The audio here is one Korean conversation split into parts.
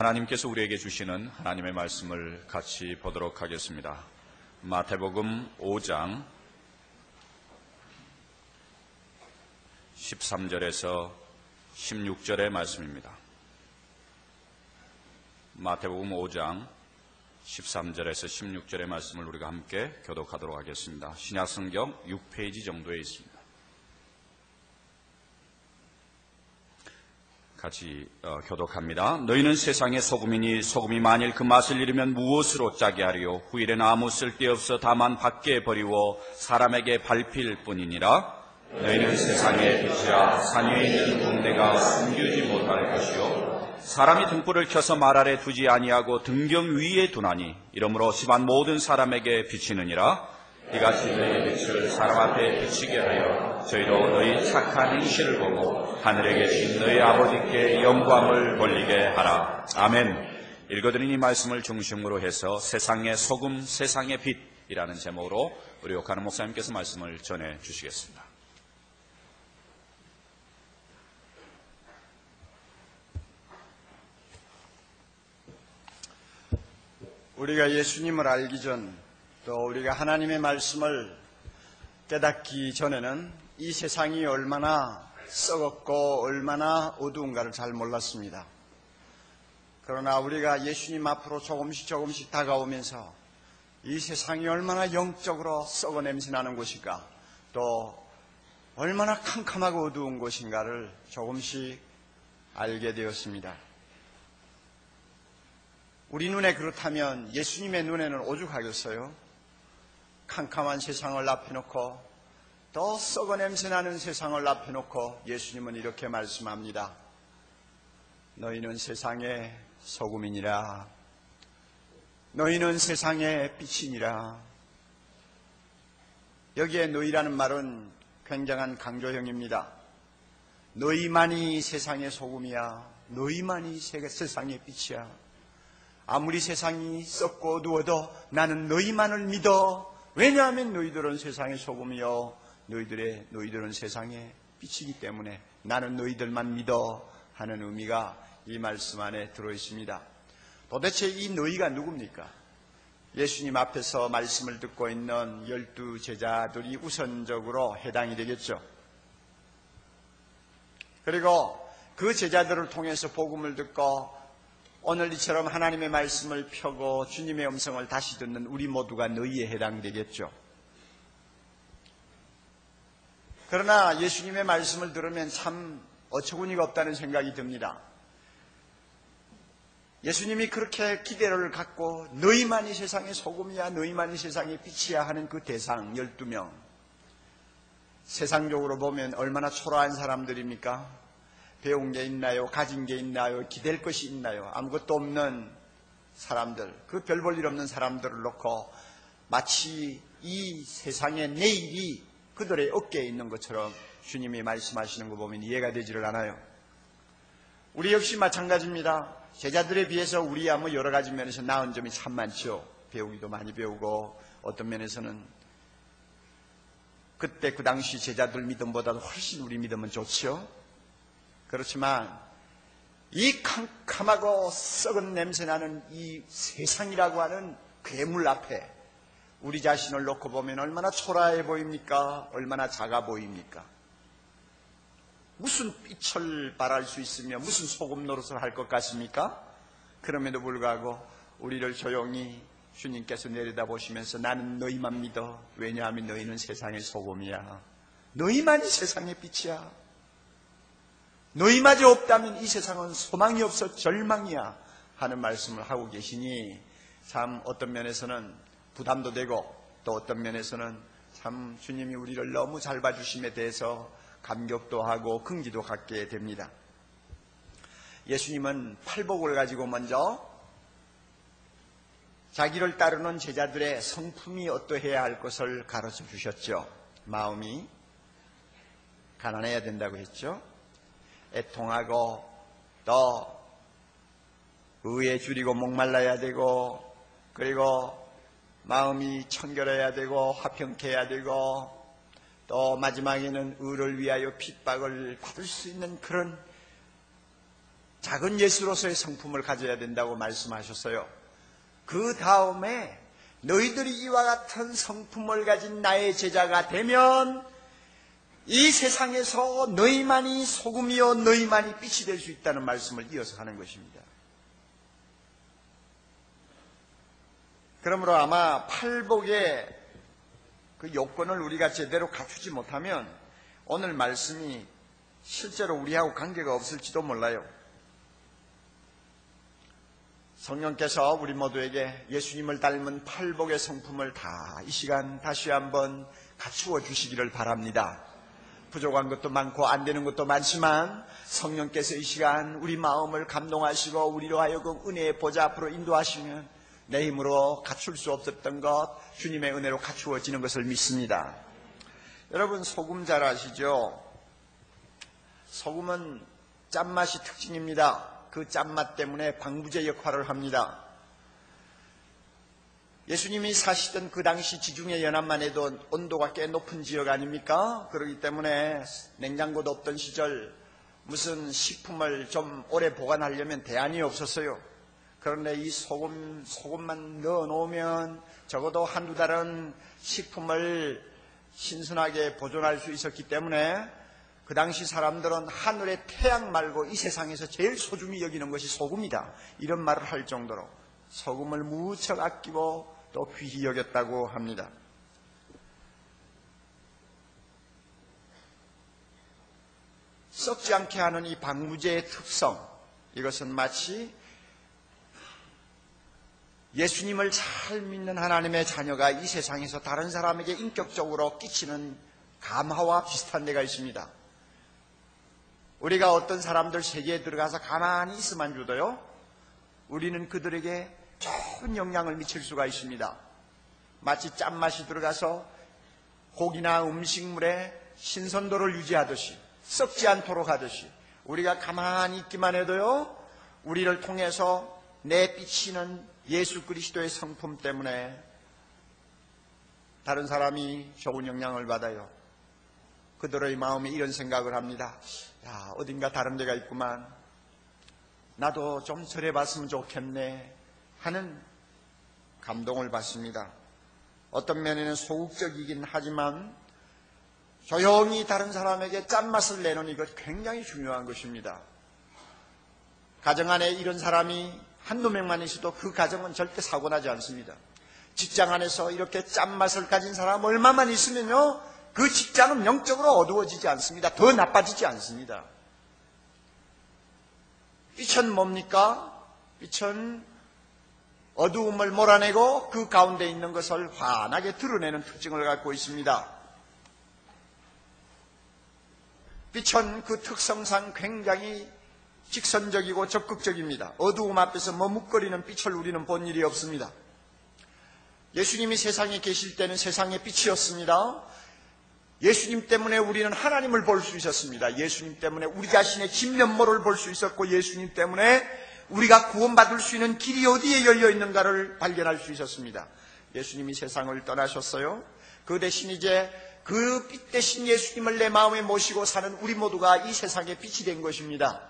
하나님께서 우리에게 주시는 하나님의 말씀을 같이 보도록 하겠습니다. 마태복음 5장 13절에서 16절의 말씀입니다. 마태복음 5장 13절에서 16절의 말씀을 우리가 함께 교독하도록 하겠습니다. 신약성경 6페이지 정도에 있습니다. 같이 어, 교독합니다. 너희는 세상의 소금이니 소금이 만일 그 맛을 잃으면 무엇으로 짜게 하리요? 후일에는 아무 쓸데없어 다만 밖에 버리고 사람에게 밟힐 뿐이니라. 너희는 세상의 빛이라 산 위에 있는 동대가 숨기지 못할 것이요. 사람이 등불을 켜서 말 아래 두지 아니하고 등경 위에 두나니 이러므로 집안 모든 사람에게 비치느니라. 이같이 너희의 빛을 사람 앞에 비치게 하여 저희도 너희 착한 행실을 보고 하늘에 계신 너희 아버지께 영광을 돌리게 하라. 아멘. 읽어드린 이 말씀을 중심으로 해서 세상의 소금, 세상의 빛이라는 제목으로 우리 욕하는 목사님께서 말씀을 전해 주시겠습니다. 우리가 예수님을 알기 전, 또 우리가 하나님의 말씀을 깨닫기 전에는 이 세상이 얼마나 썩었고 얼마나 어두운가를 잘 몰랐습니다. 그러나 우리가 예수님 앞으로 조금씩 조금씩 다가오면서 이 세상이 얼마나 영적으로 썩어 냄새 나는 곳인가, 또 얼마나 캄캄하고 어두운 곳인가를 조금씩 알게 되었습니다. 우리 눈에 그렇다면 예수님의 눈에는 오죽하겠어요? 캄캄한 세상을 앞에 놓고 더 썩어 냄새 나는 세상을 앞에 놓고 예수님은 이렇게 말씀합니다. 너희는 세상의 소금이니라. 너희는 세상의 빛이니라. 여기에 너희라는 말은 굉장한 강조형입니다. 너희만이 세상의 소금이야. 너희만이 세상의 빛이야. 아무리 세상이 썩고 어두워도 나는 너희만을 믿어. 왜냐하면 너희들은 세상의 소금이요. 너희들의, 너희들은 세상의 빛이기 때문에 나는 너희들만 믿어. 하는 의미가 이 말씀 안에 들어 있습니다. 도대체 이 너희가 누굽니까? 예수님 앞에서 말씀을 듣고 있는 열두 제자들이 우선적으로 해당이 되겠죠. 그리고 그 제자들을 통해서 복음을 듣고 오늘 이처럼 하나님의 말씀을 펴고 주님의 음성을 다시 듣는 우리 모두가 너희에 해당되겠죠. 그러나 예수님의 말씀을 들으면 참 어처구니가 없다는 생각이 듭니다. 예수님이 그렇게 기대를 갖고 너희만이 세상의 소금이야 너희만이 세상의 빛이야 하는 그 대상 12명 세상적으로 보면 얼마나 초라한 사람들입니까? 배운 게 있나요? 가진 게 있나요? 기댈 것이 있나요? 아무것도 없는 사람들, 그 별 볼 일 없는 사람들을 놓고 마치 이 세상의 내일이 그들의 어깨에 있는 것처럼 주님이 말씀하시는 거 보면 이해가 되지를 않아요. 우리 역시 마찬가지입니다. 제자들에 비해서 우리야 뭐 여러 가지 면에서 나은 점이 참 많죠. 배우기도 많이 배우고 어떤 면에서는 그때 그 당시 제자들 믿음보다도 훨씬 우리 믿음은 좋죠. 그렇지만 이 캄캄하고 썩은 냄새 나는 이 세상이라고 하는 괴물 앞에 우리 자신을 놓고 보면 얼마나 초라해 보입니까? 얼마나 작아 보입니까? 무슨 빛을 발할 수 있으며 무슨 소금 노릇을 할 것 같습니까? 그럼에도 불구하고 우리를 조용히 주님께서 내려다보시면서 나는 너희만 믿어. 왜냐하면 너희는 세상의 소금이야. 너희만이 세상의 빛이야. 너희마저 없다면 이 세상은 소망이 없어 절망이야. 하는 말씀을 하고 계시니 참 어떤 면에서는 부담도 되고 또 어떤 면에서는 참 주님이 우리를 너무 잘 봐주심에 대해서 감격도 하고 긍지도 갖게 됩니다. 예수님은 팔복을 가지고 먼저 자기를 따르는 제자들의 성품이 어떠해야 할 것을 가르쳐 주셨죠. 마음이 가난해야 된다고 했죠. 애통하고 또 의에 줄이고 목말라야 되고 그리고 마음이 청결해야 되고 화평케 해야 되고 또 마지막에는 의를 위하여 핍박을 받을 수 있는 그런 작은 예수로서의 성품을 가져야 된다고 말씀하셨어요. 그 다음에 너희들이 이와 같은 성품을 가진 나의 제자가 되면 이 세상에서 너희만이 소금이요 너희만이 빛이 될 수 있다는 말씀을 이어서 하는 것입니다. 그러므로 아마 팔복의 그 요건을 우리가 제대로 갖추지 못하면 오늘 말씀이 실제로 우리하고 관계가 없을지도 몰라요. 성령께서 우리 모두에게 예수님을 닮은 팔복의 성품을 다 이 시간 다시 한번 갖추어 주시기를 바랍니다. 부족한 것도 많고 안 되는 것도 많지만 성령께서 이 시간 우리 마음을 감동하시고 우리로 하여금 은혜의 보좌 앞으로 인도하시면 내 힘으로 갖출 수 없었던 것 주님의 은혜로 갖추어지는 것을 믿습니다. 여러분 소금 잘 아시죠? 소금은 짠맛이 특징입니다. 그 짠맛 때문에 방부제 역할을 합니다. 예수님이 사시던 그 당시 지중해 연안만 해도 온도가 꽤 높은 지역 아닙니까? 그렇기 때문에 냉장고도 없던 시절 무슨 식품을 좀 오래 보관하려면 대안이 없었어요. 그런데 이 소금, 소금만 넣어 놓으면 적어도 한두 달은 식품을 신선하게 보존할 수 있었기 때문에 그 당시 사람들은 하늘의 태양 말고 이 세상에서 제일 소중히 여기는 것이 소금이다. 이런 말을 할 정도로 소금을 무척 아끼고 또 귀히 여겼다고 합니다. 썩지 않게 하는 이 방부제의 특성, 이것은 마치 예수님을 잘 믿는 하나님의 자녀가 이 세상에서 다른 사람에게 인격적으로 끼치는 감화와 비슷한 데가 있습니다. 우리가 어떤 사람들 세계에 들어가서 가만히 있으면 주도요, 우리는 그들에게 좋은 영향을 미칠 수가 있습니다. 마치 짠맛이 들어가서 고기나 음식물의 신선도를 유지하듯이 썩지 않도록 하듯이 우리가 가만히 있기만 해도요 우리를 통해서 내비치는 예수 그리스도의 성품 때문에 다른 사람이 좋은 영향을 받아요. 그들의 마음에 이런 생각을 합니다. 야, 어딘가 다른 데가 있구만. 나도 좀 저래봤으면 좋겠네. 하는 감동을 받습니다. 어떤 면에는 소극적이긴 하지만 조용히 다른 사람에게 짠맛을 내는 이것 굉장히 중요한 것입니다. 가정 안에 이런 사람이 한두 명만 있어도 그 가정은 절대 사고나지 않습니다. 직장 안에서 이렇게 짠맛을 가진 사람 얼마만 있으면요, 그 직장은 영적으로 어두워지지 않습니다. 더 나빠지지 않습니다. 빛은 뭡니까? 빛은 어두움을 몰아내고 그 가운데 있는 것을 환하게 드러내는 특징을 갖고 있습니다. 빛은 그 특성상 굉장히 직선적이고 적극적입니다. 어두움 앞에서 머뭇거리는 빛을 우리는 본 일이 없습니다. 예수님이 세상에 계실 때는 세상의 빛이었습니다. 예수님 때문에 우리는 하나님을 볼 수 있었습니다. 예수님 때문에 우리 자신의 진면모를 볼 수 있었고 예수님 때문에 우리가 구원받을 수 있는 길이 어디에 열려 있는가를 발견할 수 있었습니다. 예수님이 세상을 떠나셨어요. 그 대신 이제 그 빛 대신 예수님을 내 마음에 모시고 사는 우리 모두가 이 세상의 빛이 된 것입니다.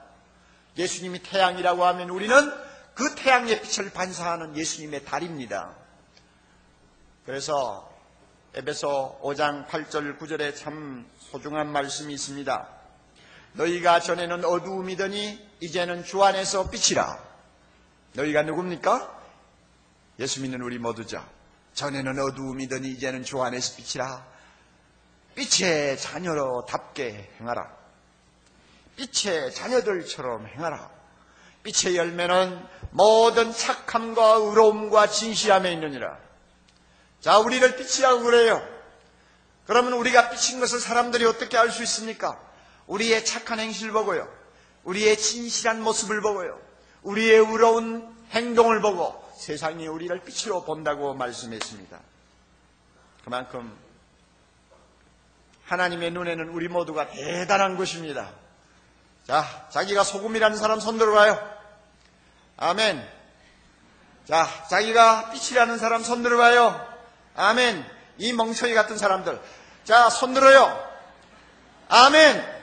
예수님이 태양이라고 하면 우리는 그 태양의 빛을 반사하는 예수님의 달입니다. 그래서 에베소 5장 8절 9절에 참 소중한 말씀이 있습니다. 너희가 전에는 어두움이더니 이제는 주 안에서 빛이라. 너희가 누굽니까? 예수 믿는 우리 모두죠. 전에는 어두움이더니 이제는 주 안에서 빛이라. 빛의 자녀로답게 행하라. 빛의 자녀들처럼 행하라. 빛의 열매는 모든 착함과 의로움과 진실함에 있느니라. 자, 우리를 빛이라고 그래요. 그러면 우리가 빛인 것을 사람들이 어떻게 알 수 있습니까? 우리의 착한 행실을 보고요. 우리의 진실한 모습을 보고요. 우리의 의로운 행동을 보고 세상이 우리를 빛으로 본다고 말씀했습니다. 그만큼 하나님의 눈에는 우리 모두가 대단한 것입니다. 자, 자기가 소금이라는 사람 손 들어봐요. 아멘. 자, 자기가 빛이라는 사람 손 들어봐요. 아멘. 이 멍청이 같은 사람들. 자, 손 들어요. 아멘.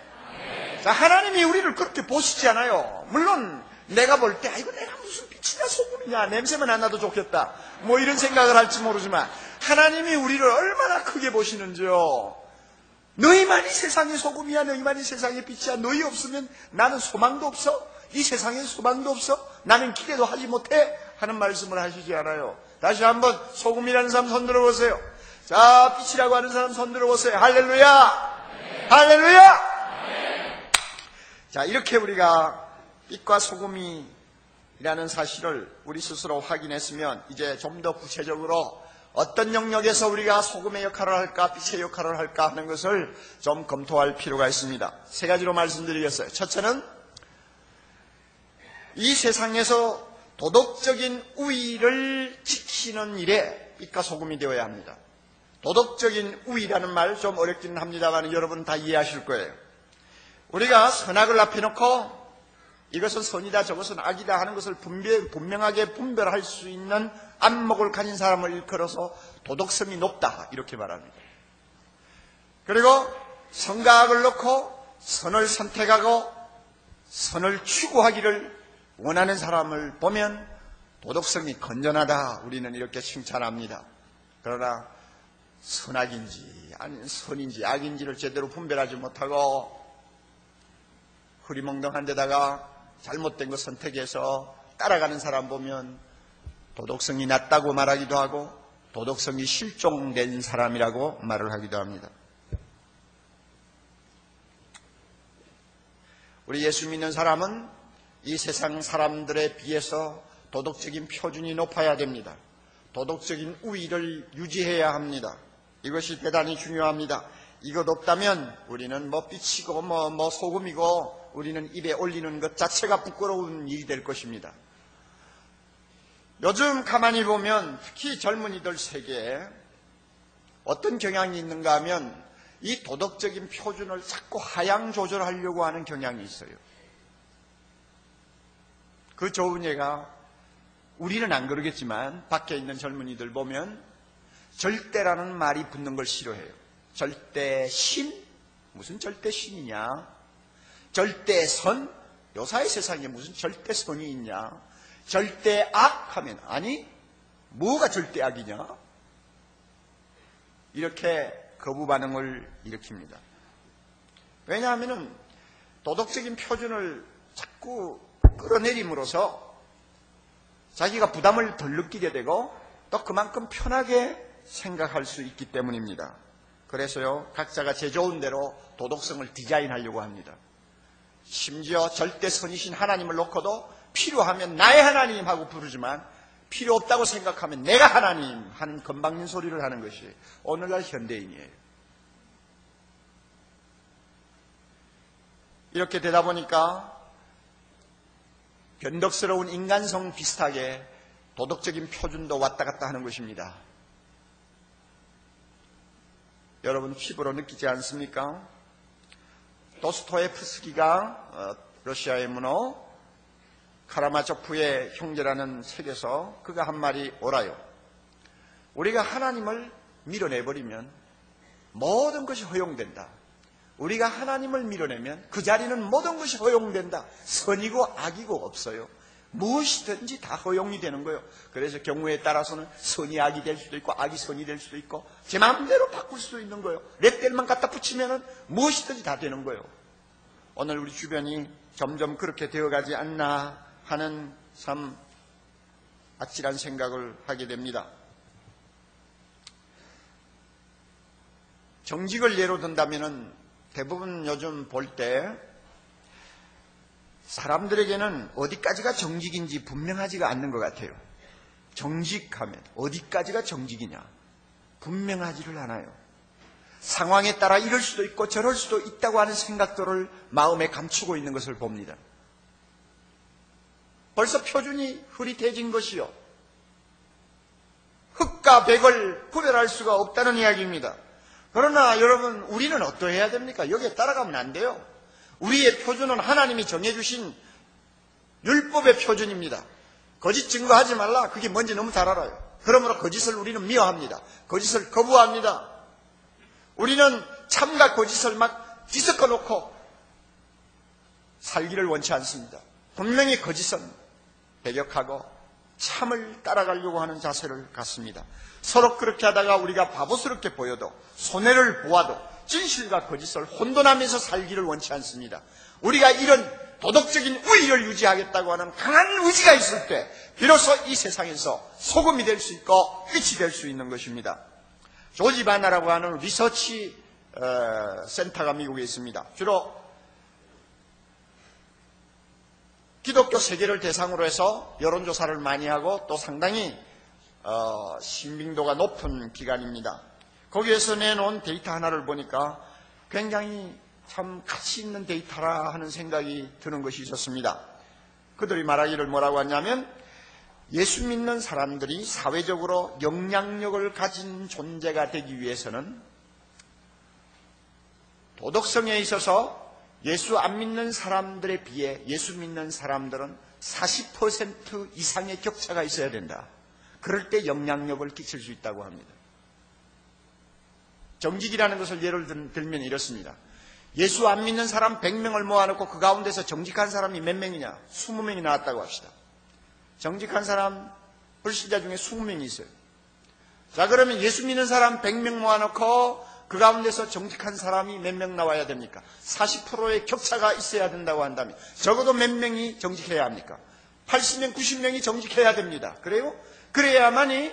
자, 하나님이 우리를 그렇게 보시지 않아요. 물론 내가 볼 때, 아이고 내가 무슨 빛이냐 소금이냐 냄새만 안 나도 좋겠다. 뭐 이런 생각을 할지 모르지만 하나님이 우리를 얼마나 크게 보시는지요. 너희만이 세상의 소금이야. 너희만이 세상의 빛이야. 너희 없으면 나는 소망도 없어. 이 세상에 소망도 없어. 나는 기대도 하지 못해. 하는 말씀을 하시지 않아요. 다시 한번 소금이라는 사람 손 들어보세요. 자, 빛이라고 하는 사람 손 들어보세요. 할렐루야! 할렐루야! 자, 이렇게 우리가 빛과 소금이라는 사실을 우리 스스로 확인했으면 이제 좀 더 구체적으로 어떤 영역에서 우리가 소금의 역할을 할까, 빛의 역할을 할까 하는 것을 좀 검토할 필요가 있습니다. 세 가지로 말씀드리겠어요. 첫째는 이 세상에서 도덕적인 우위를 지키는 일에 빛과 소금이 되어야 합니다. 도덕적인 우위라는 말 좀 어렵기는 합니다만 여러분 다 이해하실 거예요. 우리가 선악을 앞에 놓고 이것은 선이다 저것은 악이다 하는 것을 분별, 분명 하게 분별할 수 있는 안목을 가진 사람을 일컬어서 도덕성이 높다 이렇게 말합니다. 그리고 선과 악을 놓고 선을 선택하고 선을 추구하기를 원하는 사람을 보면 도덕성이 건전하다 우리는 이렇게 칭찬합니다. 그러나 선악인지 아니 선인지 악인지를 제대로 분별하지 못하고 흐리멍덩한 데다가 잘못된 것 선택해서 따라가는 사람 보면 도덕성이 낮다고 말하기도 하고 도덕성이 실종된 사람이라고 말을 하기도 합니다. 우리 예수 믿는 사람은 이 세상 사람들에 비해서 도덕적인 표준이 높아야 됩니다. 도덕적인 우위를 유지해야 합니다. 이것이 대단히 중요합니다. 이것 없다면 우리는 뭐 빛이고 뭐, 뭐 소금이고 우리는 입에 올리는 것 자체가 부끄러운 일이 될 것입니다. 요즘 가만히 보면 특히 젊은이들 세계에 어떤 경향이 있는가 하면 이 도덕적인 표준을 자꾸 하향 조절하려고 하는 경향이 있어요. 그 좋은 예가 우리는 안 그러겠지만 밖에 있는 젊은이들 보면 절대라는 말이 붙는 걸 싫어해요. 절대 신? 무슨 절대 신이냐? 절대 선? 요사의 세상에 무슨 절대 선이 있냐? 절대 악 하면 아니 뭐가 절대 악이냐? 이렇게 거부 반응을 일으킵니다. 왜냐하면 도덕적인 표준을 자꾸 끌어내림으로써 자기가 부담을 덜 느끼게 되고 또 그만큼 편하게 생각할 수 있기 때문입니다. 그래서요, 각자가 제 좋은 대로 도덕성을 디자인하려고 합니다. 심지어 절대 선이신 하나님을 놓고도 필요하면 나의 하나님 하고 부르지만 필요 없다고 생각하면 내가 하나님 하는 건방진 소리를 하는 것이 오늘날 현대인이에요. 이렇게 되다 보니까 변덕스러운 인간성 비슷하게 도덕적인 표준도 왔다 갔다 하는 것입니다. 여러분 피부로 느끼지 않습니까? 도스토에프스키가 어, 러시아의 문호 카라마조프의 형제라는 책에서 그가 한 말이 옳아요. 우리가 하나님을 밀어내버리면 모든 것이 허용된다. 우리가 하나님을 밀어내면 그 자리는 모든 것이 허용된다. 선이고 악이고 없어요. 무엇이든지 다 허용이 되는 거예요. 그래서 경우에 따라서는 선이 악이 될 수도 있고 악이 선이 될 수도 있고 제 마음대로 바꿀 수도 있는 거예요. 렛델만 갖다 붙이면은 무엇이든지 다 되는 거예요. 오늘 우리 주변이 점점 그렇게 되어가지 않나 하는 참 아찔한 생각을 하게 됩니다. 정직을 예로 든다면은 대부분 요즘 볼 때 사람들에게는 어디까지가 정직인지 분명하지가 않는 것 같아요. 정직하면 어디까지가 정직이냐? 분명하지를 않아요. 상황에 따라 이럴 수도 있고 저럴 수도 있다고 하는 생각들을 마음에 감추고 있는 것을 봅니다. 벌써 표준이 흐릿해진 것이요. 흑과 백을 구별할 수가 없다는 이야기입니다. 그러나 여러분, 우리는 어떠해야 됩니까? 여기에 따라가면 안 돼요. 우리의 표준은 하나님이 정해주신 율법의 표준입니다. 거짓 증거하지 말라. 그게 뭔지 너무 잘 알아요. 그러므로 거짓을 우리는 미워합니다. 거짓을 거부합니다. 우리는 참과 거짓을 막 뒤섞어 놓고 살기를 원치 않습니다. 분명히 거짓은 배격하고 참을 따라가려고 하는 자세를 갖습니다. 서로 그렇게 하다가 우리가 바보스럽게 보여도 손해를 보아도 진실과 거짓을 혼돈하면서 살기를 원치 않습니다. 우리가 이런 도덕적인 우위를 유지하겠다고 하는 강한 의지가 있을 때 비로소 이 세상에서 소금이 될 수 있고 빛이 될 수 있는 것입니다. 조지 바나라고 하는 리서치 어, 센터가 미국에 있습니다. 주로 기독교 세계를 대상으로 해서 여론조사를 많이 하고 또 상당히 어, 신빙도가 높은 기관입니다. 거기에서 내놓은 데이터 하나를 보니까 굉장히 참 가치 있는 데이터라 하는 생각이 드는 것이 있었습니다. 그들이 말하기를 뭐라고 하냐면 예수 믿는 사람들이 사회적으로 영향력을 가진 존재가 되기 위해서는 도덕성에 있어서 예수 안 믿는 사람들에 비해 예수 믿는 사람들은 40% 이상의 격차가 있어야 된다. 그럴 때 영향력을 끼칠 수 있다고 합니다. 정직이라는 것을 예를 들면 이렇습니다. 예수 안 믿는 사람 100명을 모아놓고 그 가운데서 정직한 사람이 몇 명이냐? 20명이 나왔다고 합시다. 정직한 사람 불신자 중에 20명이 있어요. 자 그러면 예수 믿는 사람 100명 모아놓고 그 가운데서 정직한 사람이 몇 명 나와야 됩니까? 40%의 격차가 있어야 된다고 한다면 적어도 몇 명이 정직해야 합니까? 80명, 90명이 정직해야 됩니다. 그래요? 그래야만이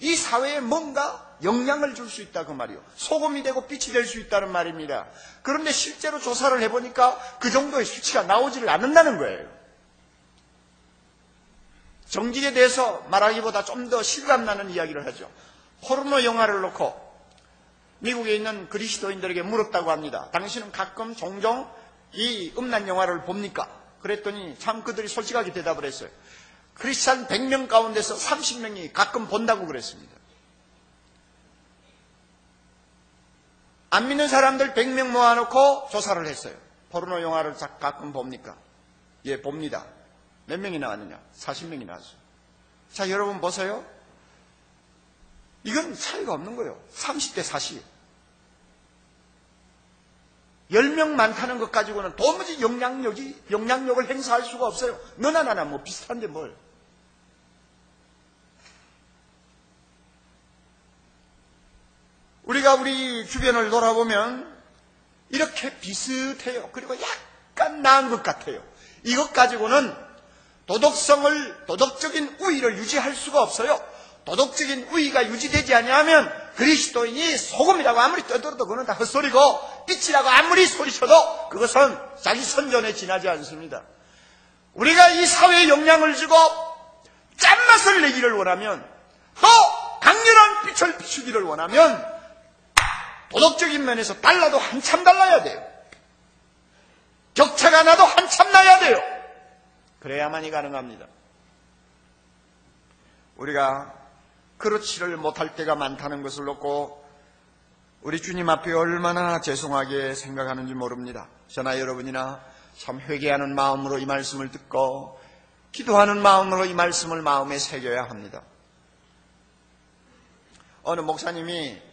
이 사회에 뭔가 영향을 줄 수 있다 그 말이요. 소금이 되고 빛이 될 수 있다는 말입니다. 그런데 실제로 조사를 해보니까 그 정도의 수치가 나오지를 않는다는 거예요. 정직에 대해서 말하기보다 좀 더 실감나는 이야기를 하죠. 포르노 영화를 놓고 미국에 있는 그리스도인들에게 물었다고 합니다. 당신은 가끔 종종 이 음란 영화를 봅니까? 그랬더니 참 그들이 솔직하게 대답을 했어요. 크리스찬 100명 가운데서 30명이 가끔 본다고 그랬습니다. 안 믿는 사람들 100명 모아놓고 조사를 했어요. 포르노 영화를 가끔 봅니까? 예, 봅니다. 몇 명이 나왔느냐? 40명이 나왔어요. 자, 여러분 보세요. 이건 차이가 없는 거예요. 30대 40. 10명 많다는 것 가지고는 도무지 영향력이, 영향력을 행사할 수가 없어요. 너나 나나 뭐 비슷한데 뭘. 우리가 우리 주변을 돌아보면 이렇게 비슷해요. 그리고 약간 나은 것 같아요. 이것 가지고는 도덕성을, 도덕적인 우위를 유지할 수가 없어요. 도덕적인 우위가 유지되지 않으면 그리스도인이 소금이라고 아무리 떠들어도 그건 다 헛소리고 빛이라고 아무리 소리쳐도 그것은 자기 선전에 지나지 않습니다. 우리가 이 사회에 영향을 주고 짠맛을 내기를 원하면 또 강렬한 빛을 비추기를 원하면 도덕적인 면에서 달라도 한참 달라야 돼요. 격차가 나도 한참 나야 돼요. 그래야만이 가능합니다. 우리가 그렇지를 못할 때가 많다는 것을 놓고 우리 주님 앞에 얼마나 죄송하게 생각하는지 모릅니다. 저나 여러분이나 참 회개하는 마음으로 이 말씀을 듣고 기도하는 마음으로 이 말씀을 마음에 새겨야 합니다. 어느 목사님이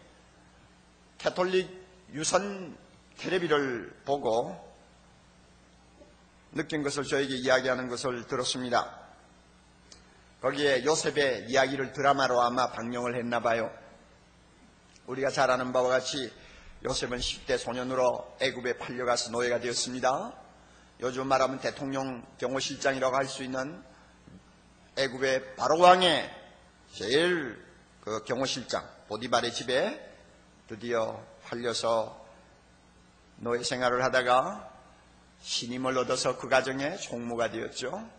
캐톨릭 유선 테레비를 보고 느낀 것을 저에게 이야기하는 것을 들었습니다. 거기에 요셉의 이야기를 드라마로 아마 방영을 했나 봐요. 우리가 잘 아는 바와 같이 요셉은 10대 소년으로 애굽에 팔려가서 노예가 되었습니다. 요즘 말하면 대통령 경호실장이라고 할 수 있는 애굽의 바로 왕의 제일 그 경호실장 보디발의 집에 드디어 팔려서 노예 생활을 하다가 신임을 얻어서 그 가정의 총무가 되었죠.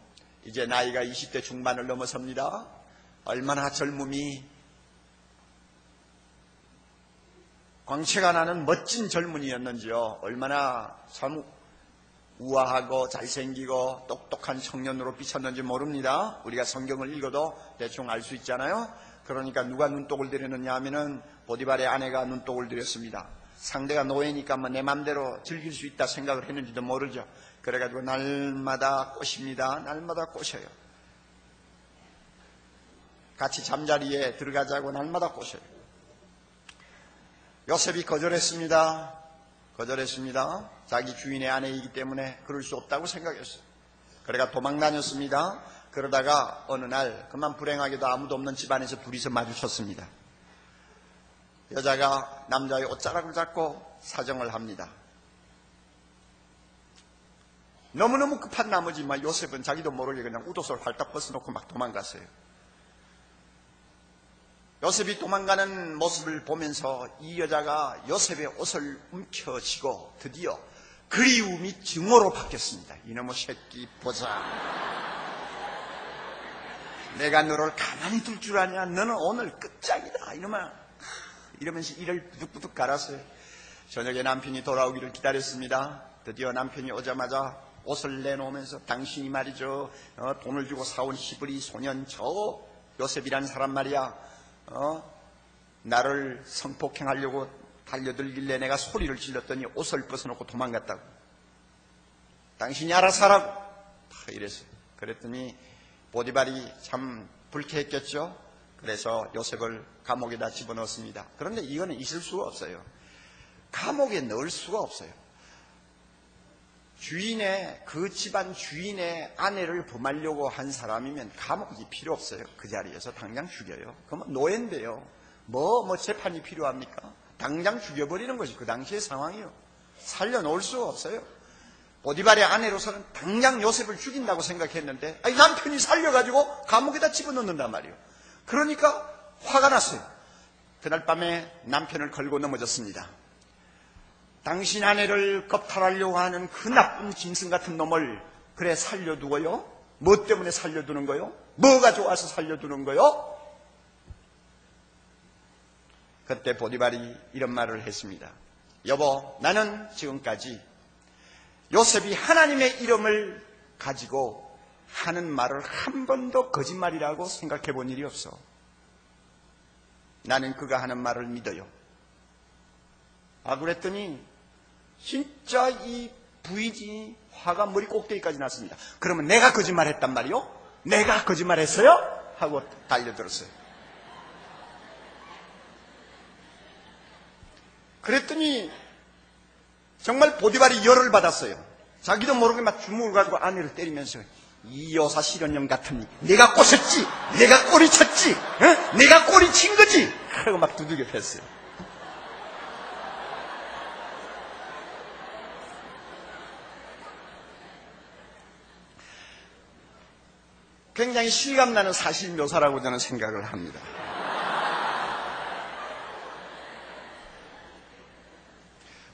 이제 나이가 20대 중반을 넘어섭니다. 얼마나 젊음이 광채가 나는 멋진 젊은이였는지요. 얼마나 참 우아하고 잘생기고 똑똑한 청년으로 비쳤는지 모릅니다. 우리가 성경을 읽어도 대충 알 수 있잖아요. 그러니까 누가 눈독을 들였느냐 하면은 보디발의 아내가 눈독을 들였습니다. 상대가 노예니까 뭐 내 맘대로 즐길 수 있다 생각을 했는지도 모르죠. 그래가지고 날마다 꼬십니다. 날마다 꼬셔요. 같이 잠자리에 들어가자고 날마다 꼬셔요. 요셉이 거절했습니다. 거절했습니다. 자기 주인의 아내이기 때문에 그럴 수 없다고 생각했어요. 그래가 도망 다녔습니다. 그러다가 어느 날 그만 불행하게도 아무도 없는 집안에서 둘이서 마주쳤습니다. 여자가 남자의 옷자락을 잡고 사정을 합니다. 너무너무 급한 나머지 막 요셉은 자기도 모르게 그냥 웃옷을 활딱 벗어놓고 막 도망갔어요. 요셉이 도망가는 모습을 보면서 이 여자가 요셉의 옷을 움켜쥐고 드디어 그리움이 증오로 바뀌었습니다. 이놈의 새끼 보자. 내가 너를 가만히 둘 줄 아냐? 너는 오늘 끝장이다. 이놈아. 이러면서 이를 부득부득 갈았어요. 저녁에 남편이 돌아오기를 기다렸습니다. 드디어 남편이 오자마자 옷을 내놓으면서 당신이 말이죠. 어, 돈을 주고 사온 히브리 소년 저 요셉이라는 사람 말이야. 어? 나를 성폭행하려고 달려들길래 내가 소리를 질렀더니 옷을 벗어놓고 도망갔다고. 당신이 알아서 하라고. 다 이랬어요. 그랬더니 보디발이 참 불쾌했겠죠. 그래서 요셉을 감옥에다 집어넣었습니다. 그런데 이거는 있을 수가 없어요. 감옥에 넣을 수가 없어요. 주인의 그 집안 주인의 아내를 범하려고 한 사람이면 감옥이 필요 없어요. 그 자리에서 당장 죽여요. 그러면 노예인데요. 뭐, 뭐 재판이 필요합니까? 당장 죽여버리는 것이 그 당시의 상황이요. 살려놓을 수가 없어요. 보디발의 아내로서는 당장 요셉을 죽인다고 생각했는데 아니, 남편이 살려가지고 감옥에다 집어넣는단 말이에요. 그러니까 화가 났어요. 그날 밤에 남편을 걸고 넘어졌습니다. 당신 아내를 겁탈하려고 하는 그 나쁜 짐승 같은 놈을 그래 살려두고요? 뭐 때문에 살려두는 거요? 뭐가 좋아서 살려두는 거요? 그때 보디발이 이런 말을 했습니다. 여보, 나는 지금까지 요셉이 하나님의 이름을 가지고 하는 말을 한 번도 거짓말이라고 생각해 본 일이 없어. 나는 그가 하는 말을 믿어요. 아, 그랬더니 진짜 이 부인이 화가 머리 꼭대기까지 났습니다. 그러면 내가 거짓말했단 말이요? 내가 거짓말했어요? 하고 달려들었어요. 그랬더니 정말 보디발이 열을 받았어요. 자기도 모르게 막 주먹을 가지고 아내를 때리면서 이 여사 실현령 같은 내가 꼬셨지, 내가 꼬리 쳤지, 어? 내가 꼬리 친 거지. 하고 막 두들겨 팼어요. 굉장히 실감나는 사실 묘사라고 저는 생각을 합니다.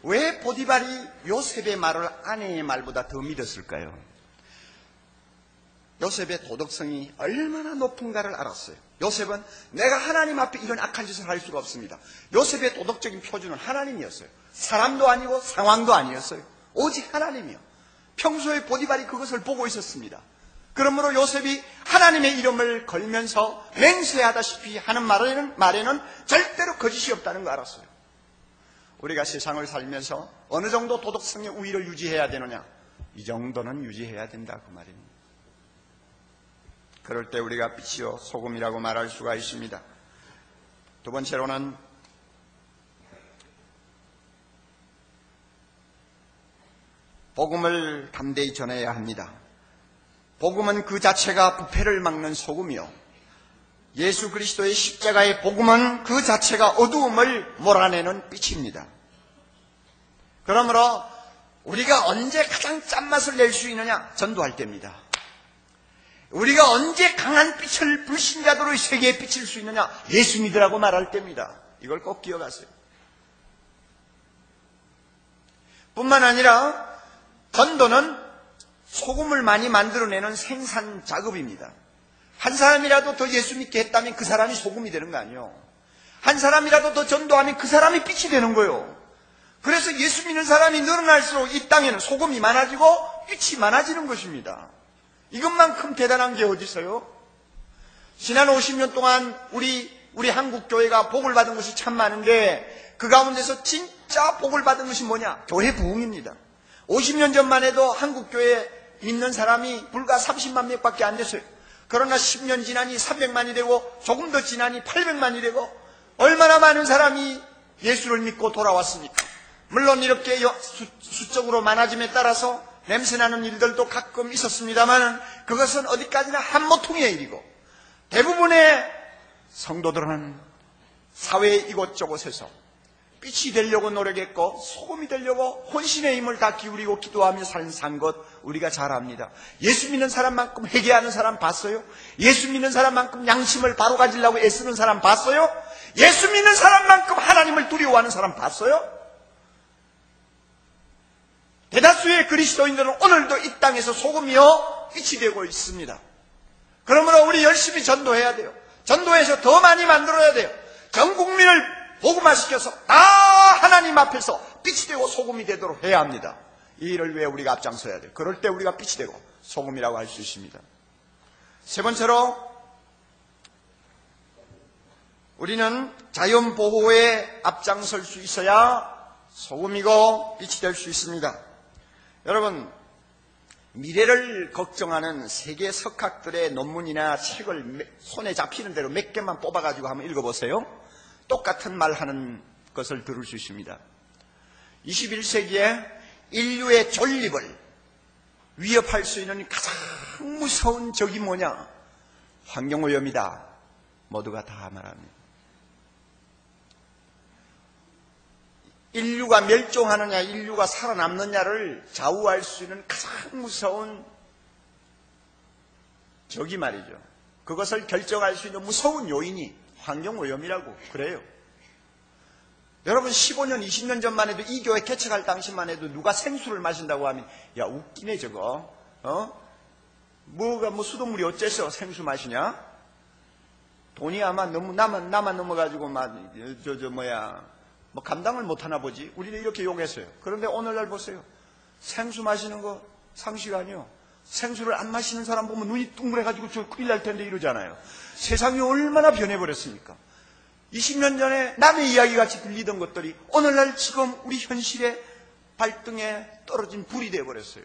왜 보디발이 요셉의 말을 아내의 말보다 더 믿었을까요? 요셉의 도덕성이 얼마나 높은가를 알았어요. 요셉은 내가 하나님 앞에 이런 악한 짓을 할 수가 없습니다. 요셉의 도덕적인 표준은 하나님이었어요. 사람도 아니고 상황도 아니었어요. 오직 하나님이요. 평소에 보디발이 그것을 보고 있었습니다. 그러므로 요셉이 하나님의 이름을 걸면서 맹세하다시피 하는 말에는, 말에는 절대로 거짓이 없다는 거 알았어요. 우리가 세상을 살면서 어느 정도 도덕성의 우위를 유지해야 되느냐? 이 정도는 유지해야 된다 그 말입니다. 그럴 때 우리가 빛이요 소금이라고 말할 수가 있습니다. 두 번째로는 복음을 담대히 전해야 합니다. 복음은 그 자체가 부패를 막는 소금이요. 예수 그리스도의 십자가의 복음은 그 자체가 어두움을 몰아내는 빛입니다. 그러므로 우리가 언제 가장 짠맛을 낼 수 있느냐? 전도할 때입니다. 우리가 언제 강한 빛을 불신자도로 세계에 비칠 수 있느냐? 예수 믿으라고 말할 때입니다. 이걸 꼭 기억하세요. 뿐만 아니라 전도는 소금을 많이 만들어내는 생산 작업입니다. 한 사람이라도 더 예수 믿게 했다면 그 사람이 소금이 되는 거 아니에요. 한 사람이라도 더 전도하면 그 사람이 빛이 되는 거예요. 그래서 예수 믿는 사람이 늘어날수록 이 땅에는 소금이 많아지고 빛이 많아지는 것입니다. 이것만큼 대단한 게 어디 있어요? 지난 50년 동안 우리 우리 한국 교회가 복을 받은 것이 참 많은데 그 가운데서 진짜 복을 받은 것이 뭐냐? 교회 부흥입니다. 50년 전만 해도 한국 교회에 있는 사람이 불과 30만 명밖에 안 됐어요. 그러나 10년 지나니 300만이 되고 조금 더 지나니 800만이 되고 얼마나 많은 사람이 예수를 믿고 돌아왔습니까? 물론 이렇게 여- 수, 수적으로 많아짐에 따라서 냄새나는 일들도 가끔 있었습니다만 그것은 어디까지나 한모퉁이의 일이고 대부분의 성도들은 사회 이곳저곳에서 빛이 되려고 노력했고 소금이 되려고 혼신의 힘을 다 기울이고 기도하며 산 것 우리가 잘 압니다. 예수 믿는 사람만큼 회개하는 사람 봤어요? 예수 믿는 사람만큼 양심을 바로 가지려고 애쓰는 사람 봤어요? 예수 믿는 사람만큼 하나님을 두려워하는 사람 봤어요? 대다수의 그리스도인들은 오늘도 이 땅에서 소금이요 빛이 되고 있습니다. 그러므로 우리 열심히 전도해야 돼요. 전도해서 더 많이 만들어야 돼요. 전 국민을 복음화시켜서 다 하나님 앞에서 빛이 되고 소금이 되도록 해야 합니다. 이 일을 위해 우리가 앞장서야 돼요. 그럴 때 우리가 빛이 되고 소금이라고 할 수 있습니다. 세 번째로 우리는 자연 보호에 앞장설 수 있어야 소금이고 빛이 될 수 있습니다. 여러분, 미래를 걱정하는 세계 석학들의 논문이나 책을 매- 손에 잡히는 대로 몇 개만 뽑아가지고 한번 읽어보세요. 똑같은 말 하는 것을 들을 수 있습니다. 21세기에 인류의 존립을 위협할 수 있는 가장 무서운 적이 뭐냐? 환경오염이다. 모두가 다 말합니다. 인류가 멸종하느냐, 인류가 살아남느냐를 좌우할 수 있는 가장 무서운 적이 말이죠. 그것을 결정할 수 있는 무서운 요인이 환경오염이라고 그래요. 여러분 15년, 20년 전만 해도 이 교회 개척할 당시만 해도 누가 생수를 마신다고 하면 야 웃기네 저거. 어? 뭐가 뭐 수돗물이 어째서 생수 마시냐? 돈이 아마 너무 나만 나만 넘어가지고 막 저 저 뭐야 뭐 감당을 못하나 보지. 우리는 이렇게 욕했어요. 그런데 오늘날 보세요. 생수 마시는 거 상식 아니요. 생수를 안 마시는 사람 보면 눈이 둥그래가지고 저 큰일 날 텐데 이러잖아요. 세상이 얼마나 변해버렸습니까? 20년 전에 남의 이야기 같이 들리던 것들이 오늘날 지금 우리 현실의 발등에 떨어진 불이 되어버렸어요.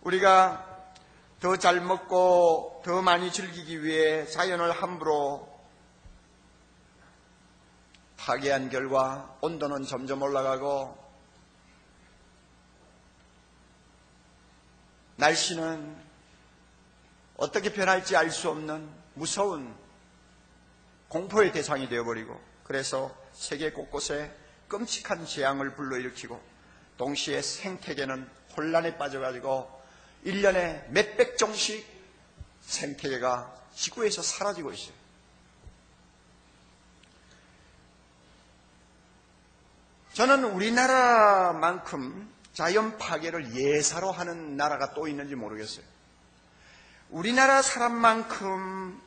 우리가 더 잘 먹고 더 많이 즐기기 위해 자연을 함부로 파괴한 결과 온도는 점점 올라가고 날씨는 어떻게 변할지 알 수 없는 무서운 공포의 대상이 되어버리고 그래서 세계 곳곳에 끔찍한 재앙을 불러일으키고 동시에 생태계는 혼란에 빠져가지고 1년에 몇백 종씩 생태계가 지구에서 사라지고 있어요. 저는 우리나라만큼 자연 파괴를 예사로 하는 나라가 또 있는지 모르겠어요. 우리나라 사람만큼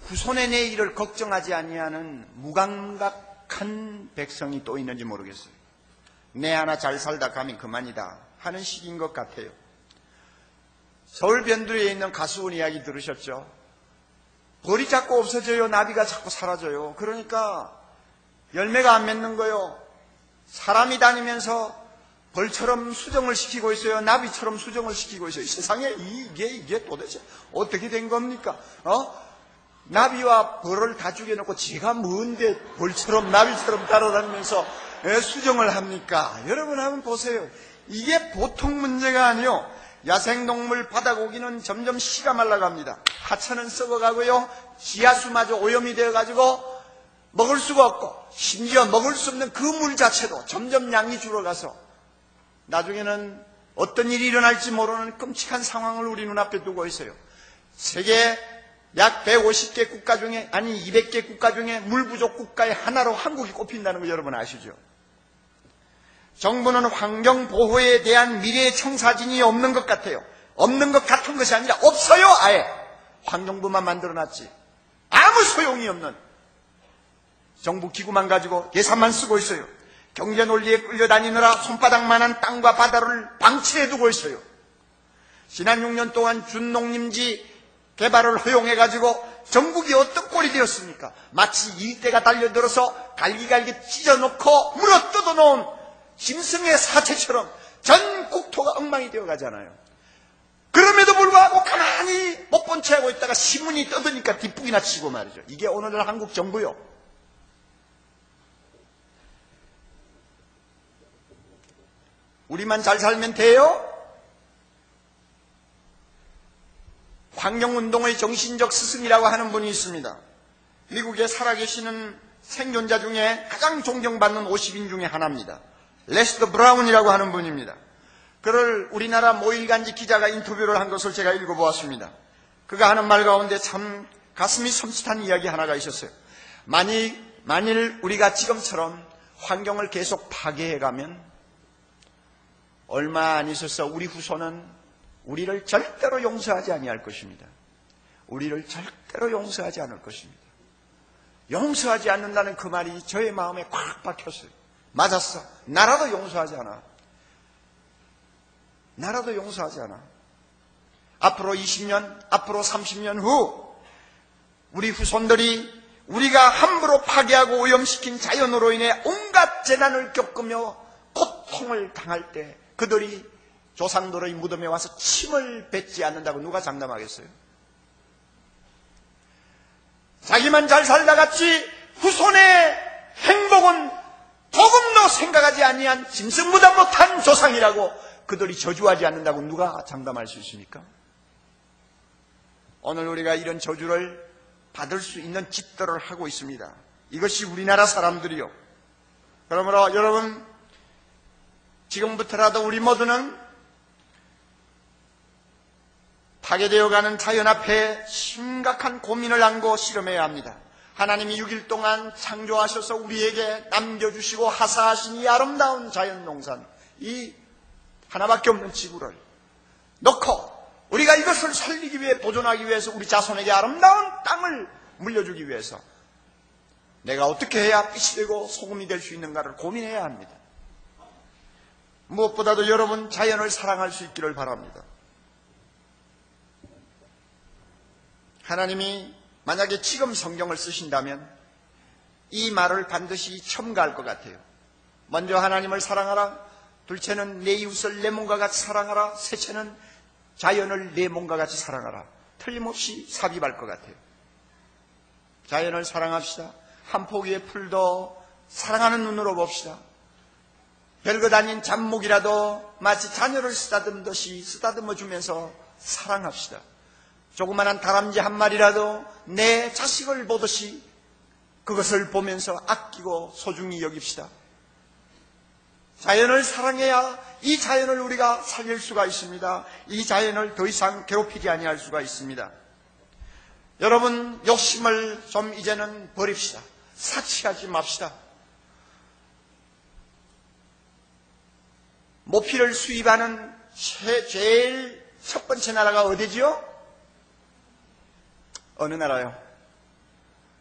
후손의 내일을 걱정하지 아니하는 무감각한 백성이 또 있는지 모르겠어요. 내 하나 잘 살다 가면 그만이다 하는 시기인 것 같아요. 서울 변두리에 있는 가수원 이야기 들으셨죠? 벌이 자꾸 없어져요. 나비가 자꾸 사라져요. 그러니까 열매가 안 맺는 거요. 사람이 다니면서 벌처럼 수정을 시키고 있어요. 나비처럼 수정을 시키고 있어요. 이 세상에 이게 이게 도대체 어떻게 된 겁니까? 어? 나비와 벌을 다 죽여놓고 지가 뭔데 벌처럼 나비처럼 따라다니면서 예, 수정을 합니까? 여러분 한번 보세요. 이게 보통 문제가 아니요. 야생동물 바다고기는 점점 씨가 말라갑니다. 하천은 썩어가고요. 지하수마저 오염이 되어가지고 먹을 수가 없고 심지어 먹을 수 없는 그 물 자체도 점점 양이 줄어가서 나중에는 어떤 일이 일어날지 모르는 끔찍한 상황을 우리 눈앞에 두고 있어요. 세계 약 150개 국가 중에 아니 200개 국가 중에 물 부족 국가의 하나로 한국이 꼽힌다는 거 여러분 아시죠? 정부는 환경 보호에 대한 미래의 청사진이 없는 것 같아요. 없는 것 같은 것이 아니라 없어요, 아예. 환경부만 만들어놨지. 아무 소용이 없는 정부 기구만 가지고 예산만 쓰고 있어요. 경제 논리에 끌려다니느라 손바닥만한 땅과 바다를 방치해 두고 있어요. 지난 6년 동안 준농림지 개발을 허용해가지고 전국이 어떤 꼴이 되었습니까? 마치 일대가 달려들어서 갈기갈기 찢어놓고 물어 뜯어놓은 짐승의 사체처럼 전 국토가 엉망이 되어 가잖아요. 그럼에도 불구하고 가만히 못 본 채 하고 있다가 신문이 떠드니까 뒷북이나 치고 말이죠. 이게 오늘날 한국 정부요. 우리만 잘 살면 돼요? 환경운동의 정신적 스승이라고 하는 분이 있습니다. 미국에 살아계시는 생존자 중에 가장 존경받는 50인 중에 하나입니다. 레스터 브라운이라고 하는 분입니다. 그를 우리나라 모일간지 기자가 인터뷰를 한 것을 제가 읽어보았습니다. 그가 하는 말 가운데 참 가슴이 섬찟한 이야기 하나가 있었어요. 만일, 만일 우리가 지금처럼 환경을 계속 파괴해가면 얼마 안 있어서 우리 후손은 우리를 절대로 용서하지 아니할 것입니다. 우리를 절대로 용서하지 않을 것입니다. 용서하지 않는다는 그 말이 저의 마음에 꽉 박혔어요. 맞았어. 나라도 용서하지 않아. 나라도 용서하지 않아. 앞으로 20년, 앞으로 30년 후 우리 후손들이 우리가 함부로 파괴하고 오염시킨 자연으로 인해 온갖 재난을 겪으며 고통을 당할 때 그들이 조상들의 무덤에 와서 침을 뱉지 않는다고 누가 장담하겠어요? 자기만 잘 살다 갔지 후손의 행복은 조금도 생각하지 아니한 짐승보다 못한 조상이라고 그들이 저주하지 않는다고 누가 장담할 수 있습니까? 오늘 우리가 이런 저주를 받을 수 있는 짓들을 하고 있습니다. 이것이 우리나라 사람들이요. 그러므로 여러분 지금부터라도 우리 모두는 파괴되어가는 자연 앞에 심각한 고민을 안고 실험해야 합니다. 하나님이 6일 동안 창조하셔서 우리에게 남겨주시고 하사하신 이 아름다운 자연 농산, 이 하나밖에 없는 지구를 놓고 우리가 이것을 살리기 위해 보존하기 위해서 우리 자손에게 아름다운 땅을 물려주기 위해서 내가 어떻게 해야 빛이 되고 소금이 될 수 있는가를 고민해야 합니다. 무엇보다도 여러분 자연을 사랑할 수 있기를 바랍니다. 하나님이 만약에 지금 성경을 쓰신다면 이 말을 반드시 첨가할 것 같아요. 먼저 하나님을 사랑하라. 둘째는 내 이웃을 내 몸과 같이 사랑하라. 셋째는 자연을 내 몸과 같이 사랑하라. 틀림없이 삽입할 것 같아요. 자연을 사랑합시다. 한 포기의 풀도 사랑하는 눈으로 봅시다. 별것 아닌 잡목이라도 마치 자녀를 쓰다듬듯이 쓰다듬어 주면서 사랑합시다. 조그만한 다람쥐 한 마리라도 내 자식을 보듯이 그것을 보면서 아끼고 소중히 여깁시다. 자연을 사랑해야 이 자연을 우리가 살릴 수가 있습니다. 이 자연을 더 이상 괴롭히지 아니할 수가 있습니다. 여러분 욕심을 좀 이제는 버립시다. 사치하지 맙시다. 모피를 수입하는 제일 첫 번째 나라가 어디지요? 어느 나라요?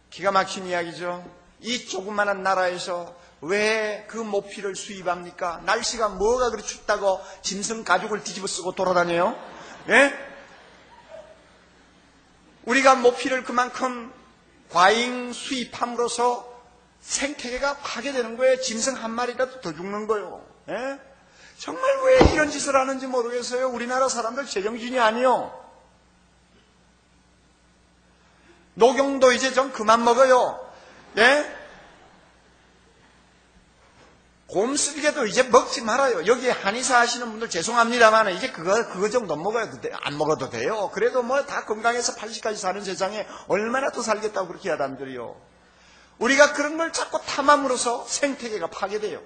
기가 막힌 이야기죠. 이 조그마한 나라에서 왜 그 모피를 수입합니까? 날씨가 뭐가 그리 춥다고 짐승 가죽을 뒤집어 쓰고 돌아다녀요? 예? 우리가 모피를 그만큼 과잉 수입함으로써 생태계가 파괴되는 거예요. 짐승 한 마리라도 더 죽는 거예요. 예? 정말 왜 이런 짓을 하는지 모르겠어요. 우리나라 사람들 제정신이 아니요. 녹용도 이제 좀 그만 먹어요. 예? 곰슬개도 이제 먹지 말아요. 여기에 한의사 하시는 분들 죄송합니다만 이제 그거 그거 정도 먹어도 돼. 안 먹어도 돼요. 그래도 뭐 다 건강해서 80까지 사는 세상에 얼마나 더 살겠다고 그렇게 하단들이요. 우리가 그런 걸 자꾸 탐함으로써 생태계가 파괴돼요.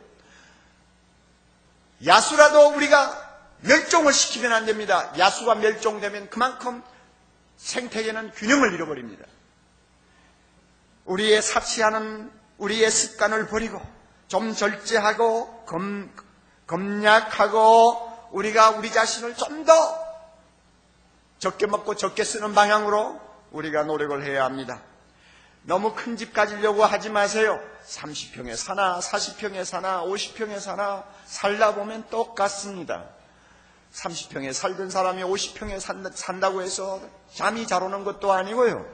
야수라도 우리가 멸종을 시키면 안 됩니다. 야수가 멸종되면 그만큼 생태계는 균형을 잃어버립니다. 우리의 사치하는 우리의 습관을 버리고 좀 절제하고 검, 검약하고 우리가 우리 자신을 좀 더 적게 먹고 적게 쓰는 방향으로 우리가 노력을 해야 합니다. 너무 큰 집 가지려고 하지 마세요. 30평에 사나, 40평에 사나, 50평에 사나, 살다 보면 똑같습니다. 30평에 살던 사람이 50평에 산다고 해서 잠이 잘 오는 것도 아니고요.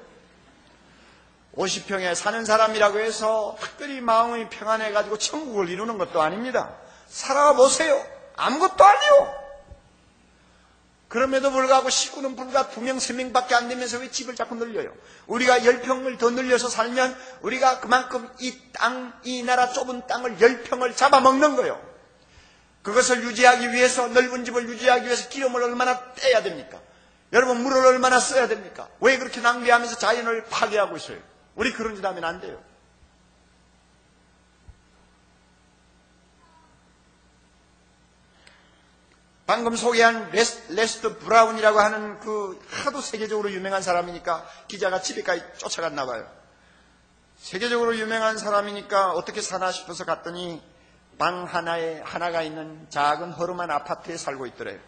50평에 사는 사람이라고 해서 특별히 마음이 평안해가지고 천국을 이루는 것도 아닙니다. 살아보세요. 아무것도 아니요. 그럼에도 불구하고 식구는 불과 두 명, 세 명밖에 안 되면서 왜 집을 자꾸 늘려요? 우리가 열 평을 더 늘려서 살면 우리가 그만큼 이 땅, 이 나라 좁은 땅을 열 평을 잡아먹는 거예요. 그것을 유지하기 위해서 넓은 집을 유지하기 위해서 기름을 얼마나 떼야 됩니까? 여러분 물을 얼마나 써야 됩니까? 왜 그렇게 낭비하면서 자연을 파괴하고 있어요? 우리 그런 짓 하면 안 돼요. 방금 소개한 레스, 레스트 브라운이라고 하는 그 하도 세계적으로 유명한 사람이니까 기자가 집에까지 쫓아갔나 봐요. 세계적으로 유명한 사람이니까 어떻게 사나 싶어서 갔더니 방 하나에 하나가 있는 작은 허름한 아파트에 살고 있더래요.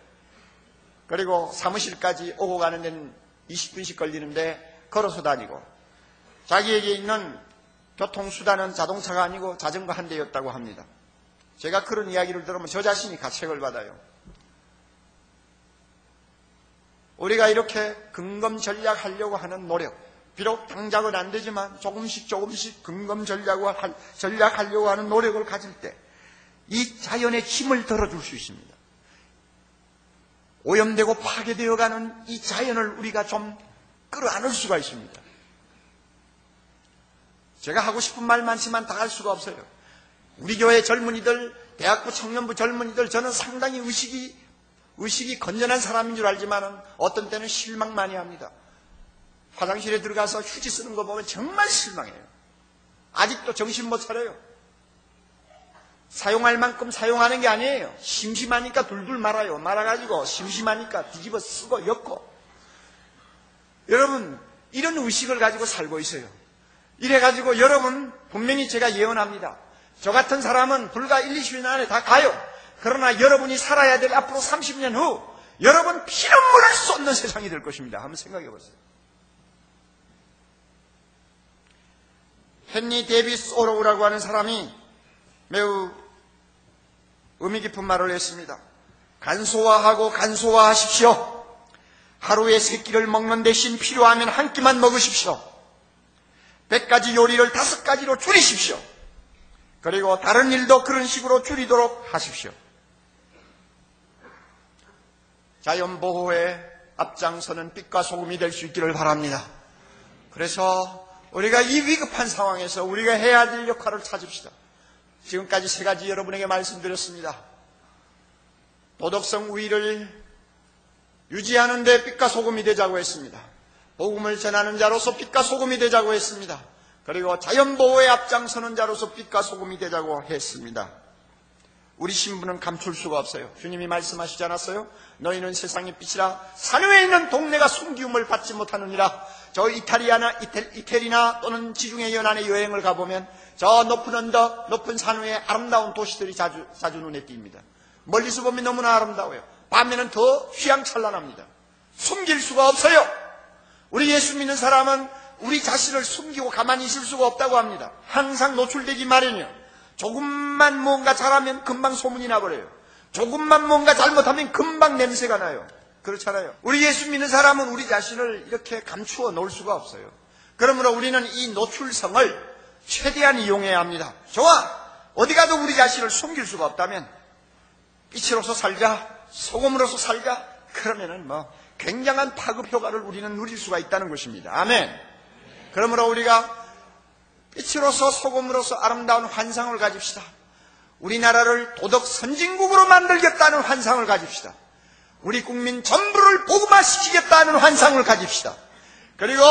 그리고 사무실까지 오고 가는 데는 20분씩 걸리는데 걸어서 다니고 자기에게 있는 교통수단은 자동차가 아니고 자전거 한 대였다고 합니다. 제가 그런 이야기를 들으면 저 자신이 가책을 받아요. 우리가 이렇게 근검 전략하려고 하는 노력, 비록 당장은 안 되지만 조금씩 조금씩 근검 전략을 할- 전략하려고 하는 노력을 가질 때 이 자연의 힘을 들어줄 수 있습니다. 오염되고 파괴되어가는 이 자연을 우리가 좀 끌어안을 수가 있습니다. 제가 하고 싶은 말 많지만 다 할 수가 없어요. 우리 교회 젊은이들, 대학부 청년부 젊은이들 저는 상당히 의식이 의식이 건전한 사람인 줄 알지만 어떤 때는 실망 많이 합니다. 화장실에 들어가서 휴지 쓰는 거 보면 정말 실망해요. 아직도 정신 못 차려요. 사용할 만큼 사용하는 게 아니에요. 심심하니까 둘둘 말아요. 말아가지고 심심하니까 뒤집어 쓰고 엮고. 여러분, 이런 의식을 가지고 살고 있어요. 이래가지고 여러분, 분명히 제가 예언합니다. 저 같은 사람은 불과 1, 20년 안에 다 가요. 그러나 여러분이 살아야 될 앞으로 30년 후, 여러분 피눈물을 쏟는 세상이 될 것입니다. 한번 생각해 보세요. 헨리 데비스 오로우라고 하는 사람이 매우 의미 깊은 말을 했습니다. 간소화하고 간소화하십시오. 하루에 세 끼를 먹는 대신 필요하면 한 끼만 먹으십시오. 백 가지 요리를 다섯 가지로 줄이십시오. 그리고 다른 일도 그런 식으로 줄이도록 하십시오. 자연 보호에 앞장서는 빛과 소금이 될 수 있기를 바랍니다. 그래서 우리가 이 위급한 상황에서 우리가 해야 될 역할을 찾읍시다. 지금까지 세 가지 여러분에게 말씀드렸습니다. 도덕성 우위를 유지하는 데 빛과 소금이 되자고 했습니다. 복음을 전하는 자로서 빛과 소금이 되자고 했습니다. 그리고 자연보호에 앞장서는 자로서 빛과 소금이 되자고 했습니다. 우리 신부는 감출 수가 없어요. 주님이 말씀하시지 않았어요? 너희는 세상의 빛이라 산 위에 있는 동네가 숨기움을 받지 못하느니라. 저 이탈리아나 이태, 이태리나 또는 지중해 연안에 여행을 가보면 저 높은 언덕, 높은 산 위에 아름다운 도시들이 자주, 자주 눈에 띕니다. 멀리서 보면 너무나 아름다워요. 밤에는 더 휘황찬란합니다. 숨길 수가 없어요. 우리 예수 믿는 사람은 우리 자신을 숨기고 가만히 있을 수가 없다고 합니다. 항상 노출되기 마련이요. 조금만 뭔가 잘하면 금방 소문이 나버려요. 조금만 뭔가 잘못하면 금방 냄새가 나요. 그렇잖아요. 우리 예수 믿는 사람은 우리 자신을 이렇게 감추어 놓을 수가 없어요. 그러므로 우리는 이 노출성을 최대한 이용해야 합니다. 좋아! 어디 가도 우리 자신을 숨길 수가 없다면 빛으로서 살자, 소금으로서 살자, 그러면은 뭐 굉장한 파급 효과를 우리는 누릴 수가 있다는 것입니다. 아멘. 그러므로 우리가 빛으로서 소금으로서 아름다운 환상을 가집시다. 우리나라를 도덕 선진국으로 만들겠다는 환상을 가집시다. 우리 국민 전부를 복음화시키겠다는 환상을 가집시다. 그리고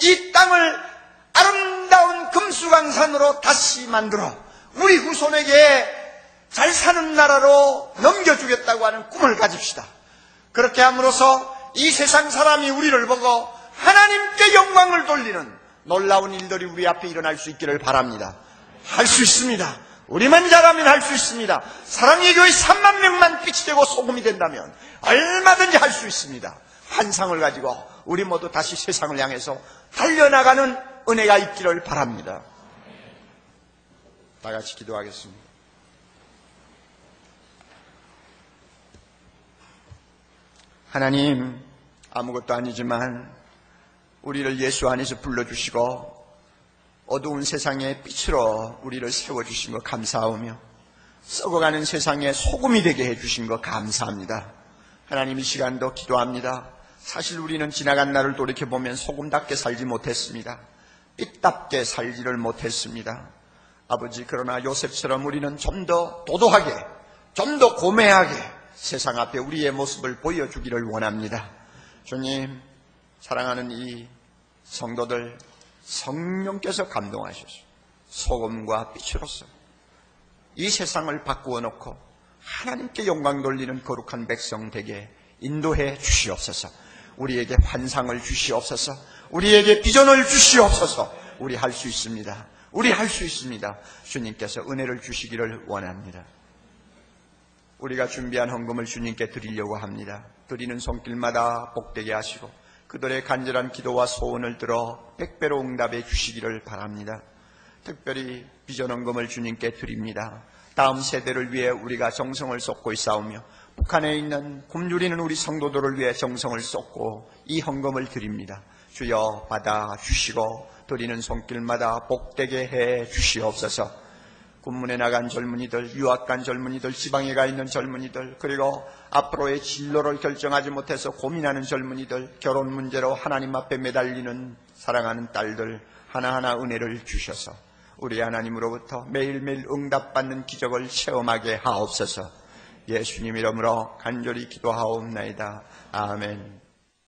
이 땅을 아름다운 금수강산으로 다시 만들어 우리 후손에게 잘 사는 나라로 넘겨주겠다고 하는 꿈을 가집시다. 그렇게 함으로써 이 세상 사람이 우리를 보고 하나님께 영광을 돌리는 놀라운 일들이 우리 앞에 일어날 수 있기를 바랍니다. 할 수 있습니다. 우리만 잘하면 할 수 있습니다. 사랑의 교회 3만 명만 빛이 되고 소금이 된다면 얼마든지 할 수 있습니다. 환상을 가지고 우리 모두 다시 세상을 향해서 달려나가는 은혜가 있기를 바랍니다. 다 같이 기도하겠습니다. 하나님, 아무것도 아니지만 우리를 예수 안에서 불러주시고 어두운 세상의 빛으로 우리를 세워주신 것 감사하며 썩어가는 세상에 소금이 되게 해주신 것 감사합니다. 하나님 이 시간도 기도합니다. 사실 우리는 지나간 날을 돌이켜보면 소금답게 살지 못했습니다. 빛답게 살지를 못했습니다. 아버지 그러나 요셉처럼 우리는 좀 더 도도하게 좀 더 고매하게 세상 앞에 우리의 모습을 보여주기를 원합니다. 주님, 사랑하는 이 성도들 성령께서 감동하셔서 소금과 빛으로서 이 세상을 바꾸어 놓고 하나님께 영광 돌리는 거룩한 백성 되게 인도해 주시옵소서. 우리에게 환상을 주시옵소서. 우리에게 비전을 주시옵소서. 우리 할 수 있습니다. 우리 할 수 있습니다. 주님께서 은혜를 주시기를 원합니다. 우리가 준비한 헌금을 주님께 드리려고 합니다. 드리는 손길마다 복되게 하시고 그들의 간절한 기도와 소원을 들어 백배로 응답해 주시기를 바랍니다. 특별히 비전 헌금을 주님께 드립니다. 다음 세대를 위해 우리가 정성을 쏟고 있사오며 북한에 있는 굶주리는 우리 성도들을 위해 정성을 쏟고 이 헌금을 드립니다. 주여 받아 주시고 드리는 손길마다 복되게 해 주시옵소서. 군문에 나간 젊은이들, 유학 간 젊은이들, 지방에 가 있는 젊은이들, 그리고 앞으로의 진로를 결정하지 못해서 고민하는 젊은이들, 결혼 문제로 하나님 앞에 매달리는 사랑하는 딸들, 하나하나 은혜를 주셔서 우리 하나님으로부터 매일매일 응답받는 기적을 체험하게 하옵소서. 예수님 이름으로 간절히 기도하옵나이다. 아멘.